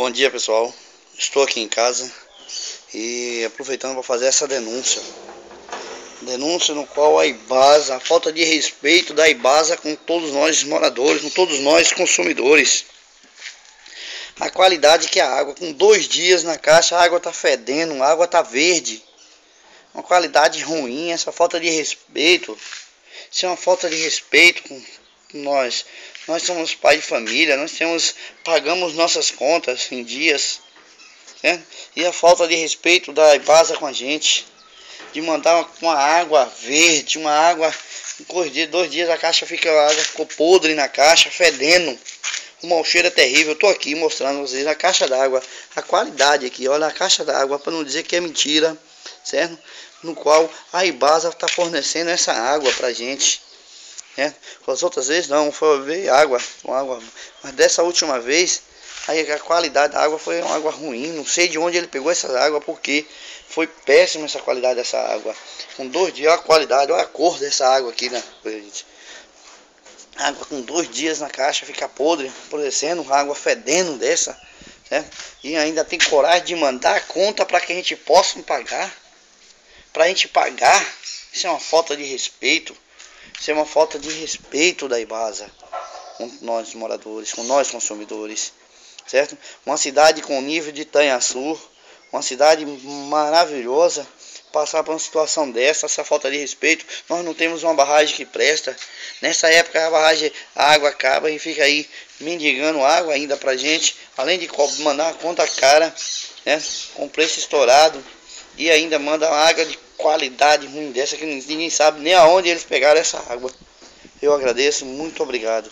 Bom dia pessoal, estou aqui em casa e aproveitando para fazer essa denúncia. Denúncia no qual a Ibasa, a falta de respeito da Ibasa com todos nós moradores, com todos nós consumidores. A qualidade que a água, com dois dias na caixa, a água está fedendo, a água está verde. Uma qualidade ruim, essa falta de respeito. Isso é uma falta de respeito com nós. Nós somos pai de família, nós temos, pagamos nossas contas em dias. Né? E a falta de respeito da Ibasa com a gente. De mandar uma, uma água verde, uma água. Em dois dias a caixa fica, a água ficou podre na caixa, fedendo. O mau cheiro é terrível. Eu tô aqui mostrando vocês a caixa d'água, a qualidade aqui. Olha a caixa d'água, para não dizer que é mentira, certo? No qual a Ibasa está fornecendo essa água pra gente. Né? As outras vezes não, foi veio água, água, mas dessa última vez aí a qualidade da água foi uma água ruim, não sei de onde ele pegou essa água porque foi péssima essa qualidade dessa água. Com dois dias, olha a qualidade, olha a cor dessa água aqui, né, gente? Água com dois dias na caixa fica podre, apodrecendo, água fedendo dessa, certo? E ainda tem coragem de mandar a conta para que a gente possa pagar, para a gente pagar. Isso é uma falta de respeito. Isso é uma falta de respeito da Ibasa com nós moradores, com nós consumidores, certo? Uma cidade com nível de Tanhaçu, uma cidade maravilhosa, passar por uma situação dessa, essa falta de respeito, nós não temos uma barragem que presta. Nessa época a barragem, a água acaba e fica aí mendigando água ainda pra gente, além de mandar a conta cara, né, com preço estourado, e ainda manda água de qualidade ruim dessa que ninguém sabe nem aonde eles pegaram essa água. Eu agradeço, muito obrigado.